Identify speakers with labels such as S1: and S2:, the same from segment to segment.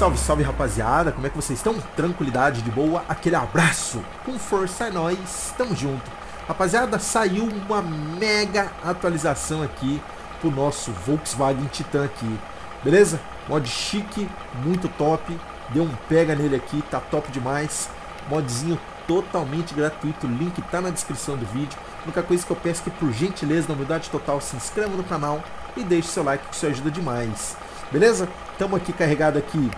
S1: Salve, salve rapaziada, como é que vocês estão? Tranquilidade de boa, aquele abraço, com força é nóis, tamo junto. Rapaziada, saiu uma mega atualização aqui pro nosso Volkswagen Titan aqui, beleza? Mod chique, muito top, deu um pega nele aqui, tá top demais. Modzinho totalmente gratuito, link tá na descrição do vídeo. A única coisa que eu peço é que por gentileza, na humildade total, se inscreva no canal e deixe seu like que isso ajuda demais. Beleza? Estamos aqui carregado aqui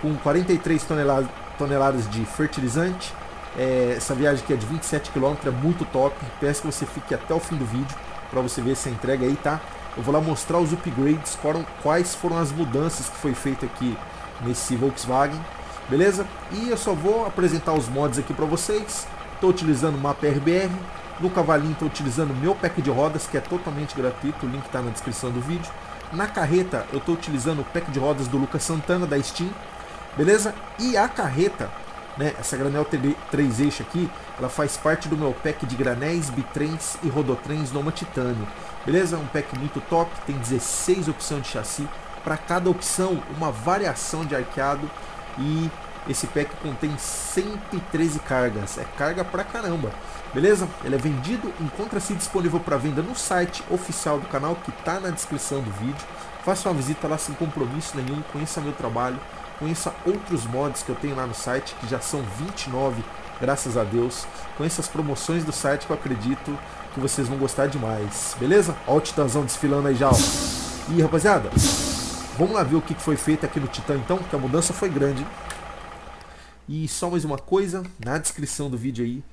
S1: com 43 toneladas, toneladas de fertilizante. É, essa viagem aqui é de 27 km, é muito top. Peço que você fique até o fim do vídeo para você ver essa entrega aí, tá? Eu vou lá mostrar os upgrades, quais foram as mudanças que foi feito aqui nesse Volkswagen, beleza? E eu só vou apresentar os mods aqui para vocês. Estou utilizando o mapa RBR. No cavalinho estou utilizando meu pack de rodas, que é totalmente gratuito, o link está na descrição do vídeo. Na carreta eu estou utilizando o pack de rodas do Lucas Santana da Steam, beleza? E a carreta, né, essa granel 3 eixo aqui, ela faz parte do meu pack de granéis, bitrens e rodotrens Noma Titânio, beleza? Um pack muito top, tem 16 opções de chassi, para cada opção uma variação de arqueado e esse pack contém 113 cargas, é carga pra caramba, beleza? Ele é vendido, encontra-se disponível para venda no site oficial do canal que está na descrição do vídeo. Faça uma visita lá sem compromisso nenhum, conheça meu trabalho, conheça outros mods que eu tenho lá no site, que já são 29, graças a Deus. Conheça as promoções do site que eu acredito que vocês vão gostar demais, beleza? Olha o Titãzão desfilando aí já, ó. E rapaziada, vamos lá ver o que foi feito aqui no Titã então, que a mudança foi grande. E só mais uma coisa, na descrição do vídeo aí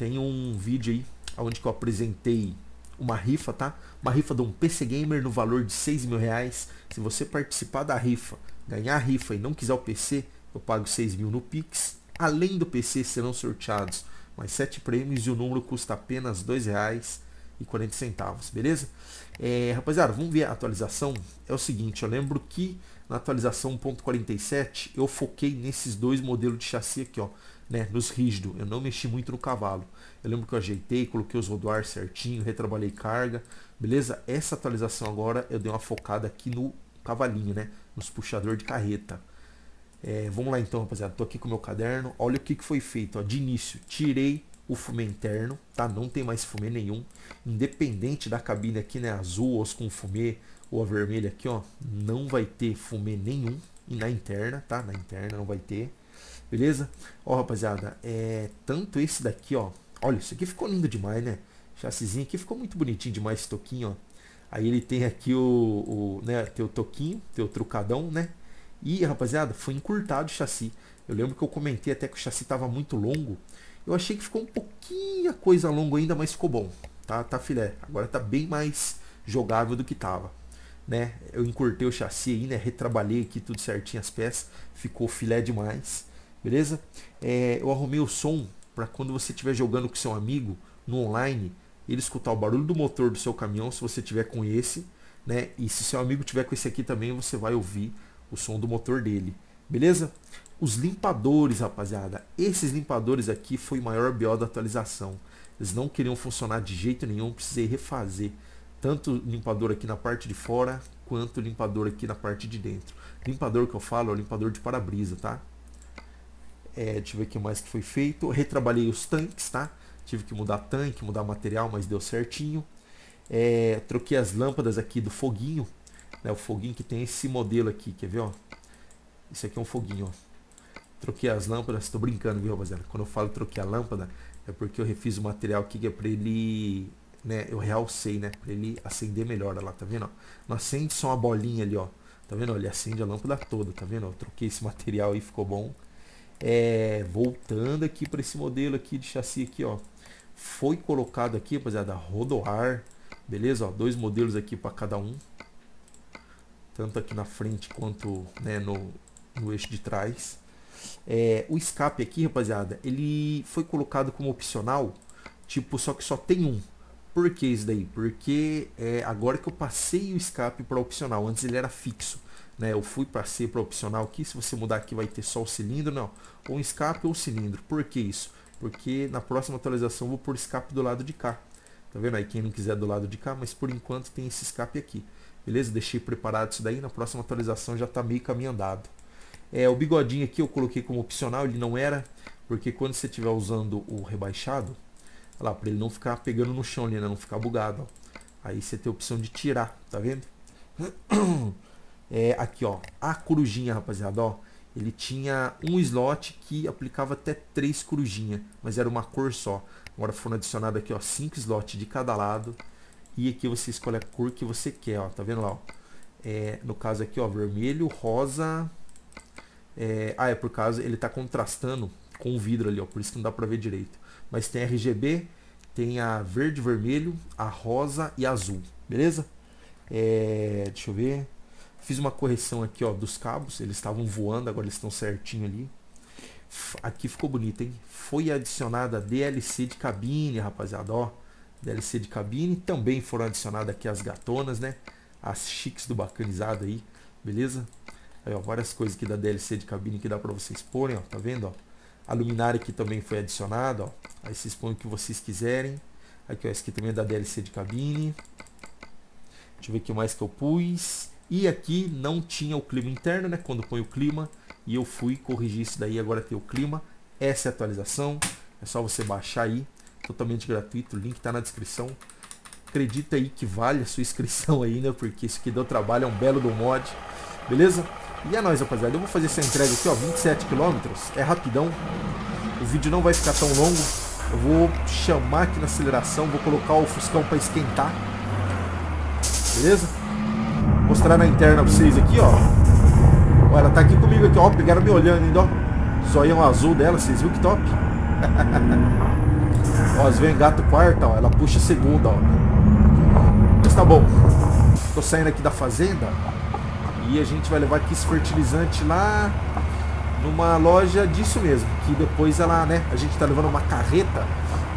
S1: tem um vídeo aí onde eu apresentei uma rifa, tá? Uma rifa de um PC Gamer no valor de 6 mil reais. Se você participar da rifa, ganhar a rifa e não quiser o PC, eu pago 6 mil no Pix. Além do PC serão sorteados mais 7 prêmios e o número custa apenas R$ 2,40, beleza? É, rapaziada, vamos ver a atualização. É o seguinte, eu lembro que na atualização 1.47 eu foquei nesses dois modelos de chassi aqui, ó, né, nos rígidos. Eu não mexi muito no cavalo. Eu lembro que eu ajeitei, coloquei os rodoar certinho, retrabalhei carga, beleza? Essa atualização agora eu dei uma focada aqui no cavalinho, né, nos puxador de carreta. É, vamos lá então, rapaziada. Tô aqui com o meu caderno. Olha o que, que foi feito. Ó. De início, tirei o fumê interno, tá? Não tem mais fumê nenhum. Independente da cabine aqui, né? Azul ou com fumê, ou a vermelha aqui, ó, não vai ter fumê nenhum. E na interna, tá? Na interna não vai ter. Beleza? Ó, rapaziada, é tanto esse daqui, ó. Olha, isso aqui ficou lindo demais, né? Chassizinho aqui ficou muito bonitinho demais esse toquinho, ó. Aí ele tem aqui o, o né, tem o toquinho, tem o trucadão, né? E, rapaziada, foi encurtado o chassi. Eu lembro que eu comentei até que o chassi tava muito longo. Eu achei que ficou um pouquinho a coisa longo ainda, mas ficou bom. Tá, tá filé. Agora tá bem mais jogável do que tava né? Eu encurtei o chassi aí, né? Retrabalhei aqui tudo certinho as peças, ficou filé demais, beleza? É, eu arrumei o som para quando você estiver jogando com seu amigo no online, ele escutar o barulho do motor do seu caminhão, se você tiver com esse, né? E se seu amigo tiver com esse aqui também, você vai ouvir o som do motor dele, beleza? Os limpadores, rapaziada, esses limpadores aqui foi o maior BO da atualização. Eles não queriam funcionar de jeito nenhum, precisei refazer tanto limpador aqui na parte de fora quanto limpador aqui na parte de dentro. Limpador que eu falo é o limpador de para-brisa, tá? É, deixa eu ver o que mais que foi feito. retrabalhei os tanques, tá? Tive que mudar tanque, mudar material, mas deu certinho. É, troquei as lâmpadas aqui do foguinho, né? O foguinho que tem esse modelo aqui, quer ver, ó? Esse aqui é um foguinho, ó. Troquei as lâmpadas, estou brincando, viu, rapaziada? Quando eu falo troquei a lâmpada, é porque eu refiz o material aqui que é para ele né, eu realcei, né, para ele acender melhor, lá, tá vendo? Não acende só uma bolinha ali, ó. Tá vendo? Ele acende a lâmpada toda, tá vendo? Eu troquei esse material aí, ficou bom. É, voltando aqui para esse modelo aqui de chassi aqui, ó. Foi colocado aqui, rapaziada, rodoar, beleza? Ó, dois modelos aqui para cada um. Tanto aqui na frente quanto né, no, no eixo de trás. É, o escape aqui, rapaziada, ele foi colocado como opcional, tipo, só que só tem um. Por que isso daí? Porque é, agora que eu passei o escape para opcional, antes ele era fixo. Né? Eu fui passei para opcional aqui, se você mudar aqui vai ter só o cilindro, não. Ou escape ou cilindro. Por que isso? Porque na próxima atualização eu vou pôr escape do lado de cá. Tá vendo aí? Quem não quiser do lado de cá, mas por enquanto tem esse escape aqui. Beleza? Deixei preparado isso daí, na próxima atualização já está meio caminho andado. É, o bigodinho aqui eu coloquei como opcional, ele não era, porque quando você estiver usando o rebaixado, olha lá, para ele não ficar pegando no chão ali, né, não ficar bugado, ó. Aí você tem a opção de tirar, tá vendo? É, aqui, ó, a corujinha, rapaziada, ó. Ele tinha um slot que aplicava até três corujinhas, mas era uma cor só. Agora foram adicionados aqui, ó, cinco slots de cada lado. E aqui você escolhe a cor que você quer, ó. Tá vendo lá, ó? É, no caso aqui, ó, vermelho, rosa. É, ah, é por causa ele tá contrastando com o vidro ali, ó. Por isso que não dá pra ver direito. Mas tem RGB, tem a verde, vermelho, a rosa e azul. Beleza? É, deixa eu ver. Fiz uma correção aqui ó, dos cabos. Eles estavam voando, agora eles estão certinho ali. Aqui ficou bonito, hein? Foi adicionada DLC de cabine, rapaziada. Ó, DLC de cabine. Também foram adicionadas aqui as gatonas, né? As chiques do bacanizado aí. Beleza? Aí, ó, várias coisas aqui da DLC de cabine que dá pra vocês porem, ó. Tá vendo, ó? A luminária aqui também foi adicionada. Aí vocês põem o que vocês quiserem. Aqui, ó, esse aqui também é da DLC de cabine. Deixa eu ver o que mais que eu pus. E aqui não tinha o clima interno, né? Quando põe o clima. E eu fui corrigir isso daí, agora tem o clima. Essa é a atualização. É só você baixar aí. Totalmente gratuito. O link está na descrição. Acredita aí que vale a sua inscrição aí, né? Porque isso aqui deu trabalho, é um belo do mod. Beleza? E é nóis, rapaziada. Eu vou fazer essa entrega aqui, ó. 27 km. É rapidão. O vídeo não vai ficar tão longo. Eu vou chamar aqui na aceleração. Vou colocar o Fuscão para esquentar. Beleza? Mostrar na interna pra vocês aqui, ó. ó. Ela tá aqui comigo aqui, ó. Pegaram me olhando ainda, ó. Zoião azul dela, vocês viram que top? ó, as vem gato quarta, ó. Ela puxa segunda, ó. Mas tá bom. Tô saindo aqui da fazenda. E a gente vai levar aqui esse fertilizante lá numa loja disso mesmo. Que depois ela, né? A gente tá levando uma carreta.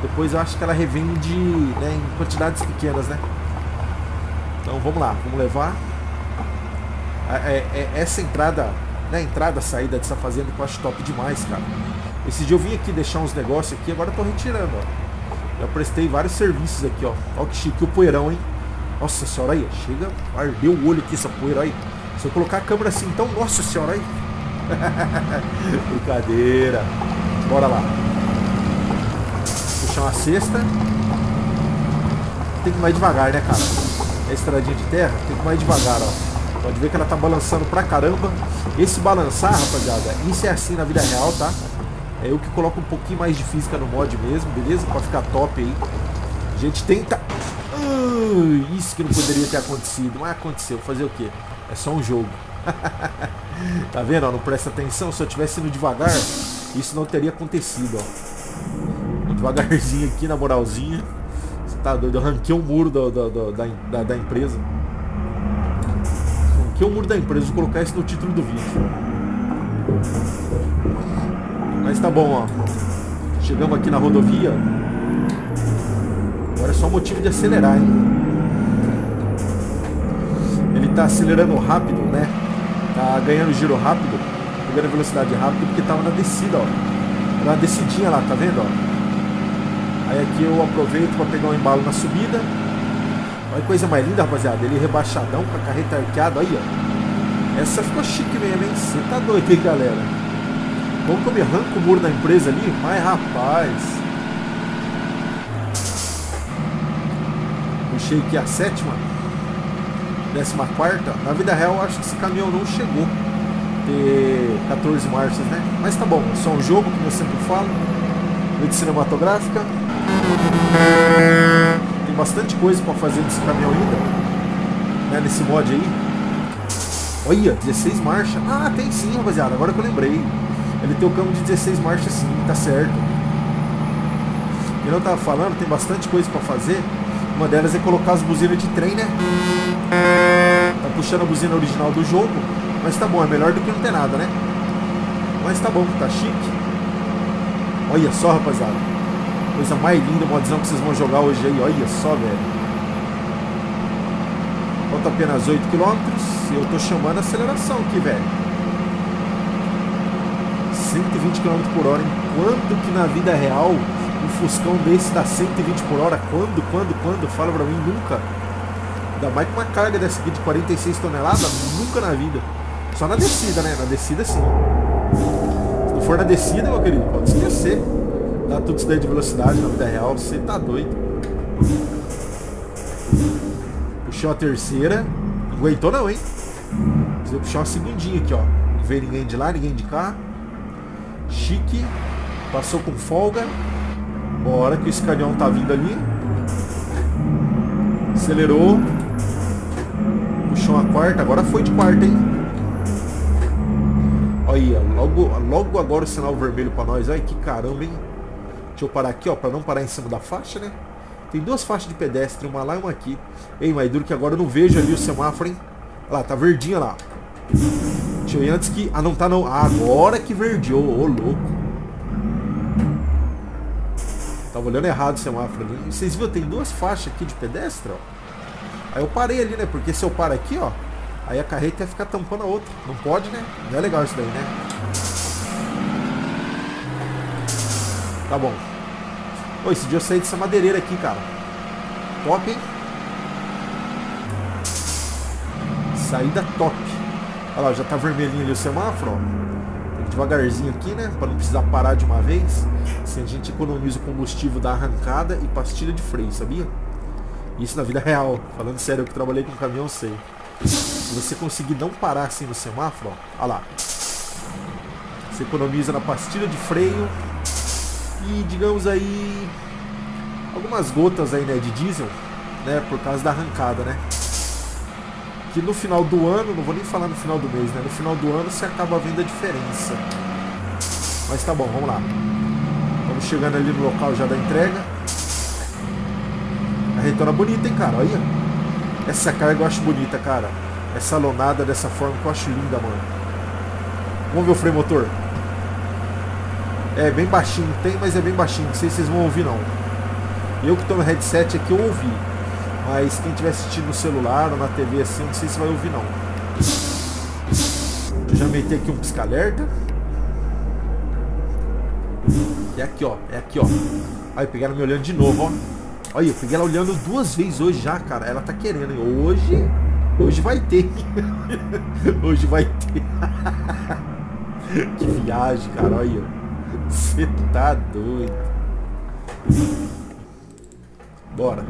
S1: Depois eu acho que ela revende né, em quantidades pequenas, né? Então vamos lá, vamos levar. É, é, essa entrada, né, entrada, saída dessa fazenda que eu acho top demais, cara. Esse dia eu vim aqui deixar uns negócios aqui, agora eu tô retirando, ó. Já prestei vários serviços aqui, ó. Ó que chique, o poeirão, hein. Nossa senhora aí, chega, ardeu o olho aqui essa poeira aí. Se eu colocar a câmera assim, então, nossa senhora aí. Brincadeira. Bora lá. Puxar uma cesta. Tem que ir mais devagar, né, cara? É estradinha de terra, tem que ir mais devagar, ó. Pode ver que ela tá balançando pra caramba. Esse balançar, rapaziada, isso é assim na vida real, tá? É eu que coloco um pouquinho mais de física no mod mesmo, beleza? Pra ficar top aí. A gente tenta... Isso que não poderia ter acontecido. Mas aconteceu. Fazer o quê? É só um jogo. tá vendo? Ó, não presta atenção. Se eu tivesse indo devagar, isso não teria acontecido, ó. Devagarzinho aqui, na moralzinha. Você tá doido? Eu o um muro da, da, da empresa que é o muro da empresa, vou colocar isso no título do vídeo. Mas tá bom, ó. Chegamos aqui na rodovia. É só motivo de acelerar, hein? Ele tá acelerando rápido, né? Tá ganhando giro rápido, pegando velocidade rápido, porque tava na descida, ó. Na descidinha lá, tá vendo, ó? Aí aqui eu aproveito para pegar um embalo na subida Olha que coisa mais linda, rapaziada. Ele rebaixadão com a carreta arqueada. Aí, ó. Essa ficou chique mesmo, hein? Você tá doido, hein, galera? Como que eu me arranco o muro da empresa ali? Mas, rapaz... Puxei aqui a sétima. Décima quarta. Na vida real, acho que esse caminhão não chegou. Ter 14 marchas, né? Mas tá bom. É só um jogo, como eu sempre falo. Noite cinematográfica. Tem bastante coisa para fazer nesse caminhão ainda. Né, nesse mod aí. Olha, 16 marchas. Ah, tem sim, rapaziada. Agora que eu lembrei. Ele tem o câmbio de 16 marchas sim, tá certo. Eu não tava falando, tem bastante coisa para fazer. Uma delas é colocar as buzinas de trem, né? Tá puxando a buzina original do jogo. Mas tá bom, é melhor do que não ter nada, né? Mas tá bom, tá chique. Olha só, rapaziada. Coisa mais linda, modzão que vocês vão jogar hoje aí. Olha só, velho. Falta apenas 8 km. E eu tô chamando a aceleração aqui, velho. 120 km por hora. Enquanto que na vida real um Fuscão desse dá 120 por hora? Quando, quando, quando? Fala pra mim, nunca. Ainda mais com uma carga dessa aqui de 46 toneladas, nunca na vida. Só na descida, né? Na descida sim. Se não for na descida, meu querido, pode esquecer. Dá tudo isso daí de velocidade na vida real. Você tá doido. Puxou a terceira. Aguentou não, hein? Precisa puxar uma segundinha aqui, ó. Não veio ninguém de lá, ninguém de cá. Chique. Passou com folga. Bora que o escalhão tá vindo ali. Acelerou. Puxou uma quarta. Agora foi de quarta, hein? Olha, logo, logo agora o sinal vermelho pra nós. Ai, que caramba, hein? Deixa eu parar aqui, ó, pra não parar em cima da faixa, né? Tem duas faixas de pedestre, uma lá e uma aqui. Ei, mas duro que agora eu não vejo ali o semáforo, hein? Olha lá, tá verdinha lá. Deixa eu ir antes que... Ah, não tá não. Ah, agora que verdeou. Ô, louco. Tava olhando errado o semáforo ali. Vocês viram, tem duas faixas aqui de pedestre, ó. Aí eu parei ali, né? Porque se eu paro aqui, ó, aí a carreta ia ficar tampando a outra. Não pode, né? Não é legal isso daí, né? Tá bom. Pô, esse dia eu saí dessa madeireira aqui, cara. Top, hein? Saída top. Olha lá, já tá vermelhinho ali o semáforo, ó devagarzinho aqui, né? Para não precisar parar de uma vez. Assim a gente economiza o combustível da arrancada e pastilha de freio, sabia? Isso na vida real. Falando sério, eu que trabalhei com caminhão, sei. Se você conseguir não parar assim no semáforo, ó, olha lá. Você economiza na pastilha de freio e, digamos aí, algumas gotas aí, né, de diesel, né, por causa da arrancada, né? Que no final do ano, não vou nem falar no final do mês, né? No final do ano você acaba vendo a diferença. Mas tá bom, vamos lá. Estamos chegando ali no local já da entrega. A retorna bonita, hein, cara? Olha. Essa carga eu acho bonita, cara. Essa lonada dessa forma que eu acho linda, mano. Vamos ver o freio motor. É bem baixinho, tem, mas é bem baixinho. Não sei se vocês vão ouvir, não. Eu que tô no headset aqui, eu ouvi. Mas quem estiver assistindo no celular ou na TV assim, não sei se vai ouvir não. Eu já meti aqui um pisca-alerta. É aqui, ó. É aqui, ó. Aí, pegaram me olhando de novo, ó. Olha, eu peguei ela olhando duas vezes hoje já, cara. Ela tá querendo. Hein? Hoje. Hoje vai ter. hoje vai ter. que viagem, cara. Olha. Você tá doido. Bora.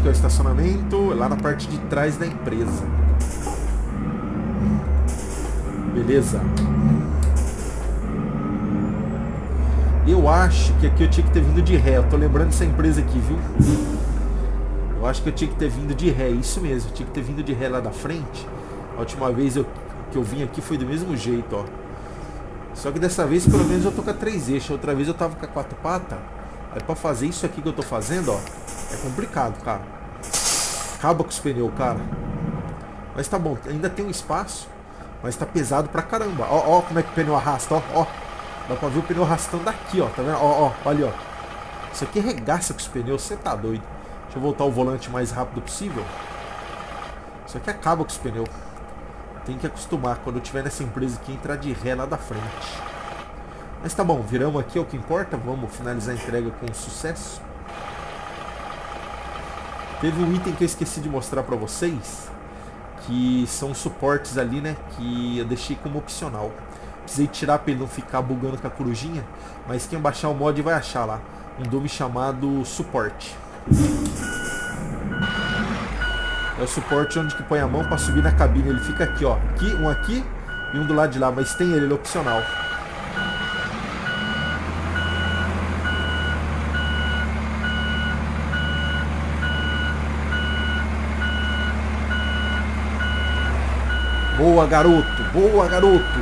S1: Que é o estacionamento? Lá na parte de trás da empresa. Beleza. Eu acho que aqui eu tinha que ter vindo de ré. Eu tô lembrando dessa empresa aqui, viu? Eu acho que eu tinha que ter vindo de ré. Isso mesmo, eu tinha que ter vindo de ré lá da frente. A última vez eu, que eu vim aqui foi do mesmo jeito, ó. Só que dessa vez pelo menos eu tô com a três eixos. Outra vez eu tava com a quatro patas. Aí pra fazer isso aqui que eu tô fazendo, ó, é complicado, cara. Acaba com os pneus, cara. Mas tá bom, ainda tem um espaço, mas tá pesado pra caramba. Ó, ó como é que o pneu arrasta, ó, ó. Dá pra ver o pneu arrastando daqui, ó, tá vendo? Ó, ó, olha, ó. Isso aqui regaça com os pneus, você tá doido. Deixa eu voltar o volante mais rápido possível. Isso aqui acaba com os pneus. Tem que acostumar quando eu tiver nessa empresa aqui entrar de ré lá da frente. Mas tá bom, viramos aqui, é o que importa. Vamos finalizar a entrega com sucesso. Teve um item que eu esqueci de mostrar pra vocês. Que são suportes ali, né? Que eu deixei como opcional. Precisei tirar pra ele não ficar bugando com a corujinha. Mas quem baixar o mod vai achar lá. Um dome chamado suporte. É o suporte onde que põe a mão para subir na cabine. Ele fica aqui, ó. Aqui, um aqui e um do lado de lá. Mas tem ele, ele é opcional. Boa, garoto. Boa, garoto.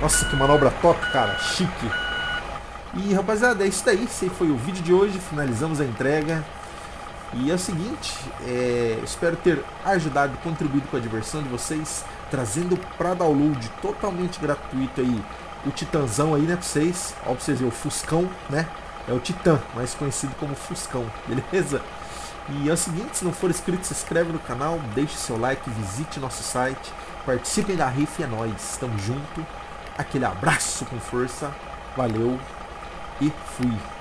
S1: Nossa, que manobra top, cara. Chique. E, rapaziada, é isso daí. Esse foi o vídeo de hoje. Finalizamos a entrega. E é o seguinte, é, espero ter ajudado, contribuído com a diversão de vocês, trazendo para download totalmente gratuito aí o Titanzão aí, né, pra vocês. Ó, pra vocês verem, o Fuscão, né? É o Titã, mais conhecido como Fuscão, beleza? E é o seguinte, se não for inscrito, se inscreve no canal, deixe seu like, visite nosso site, participem da rifa e é nóis, estamos junto. Aquele abraço com força, valeu e fui.